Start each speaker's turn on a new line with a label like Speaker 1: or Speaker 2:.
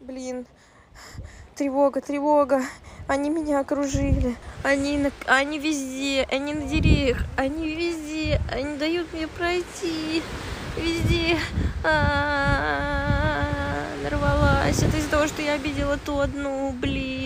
Speaker 1: Блин. Тревога, тревога. Они меня окружили. Они, на... они везде. Они на деревьях. Они везде. Они дают мне пройти. Везде. А-а-а, нарвалась. Это из-за того, что я обидела ту одну. Блин.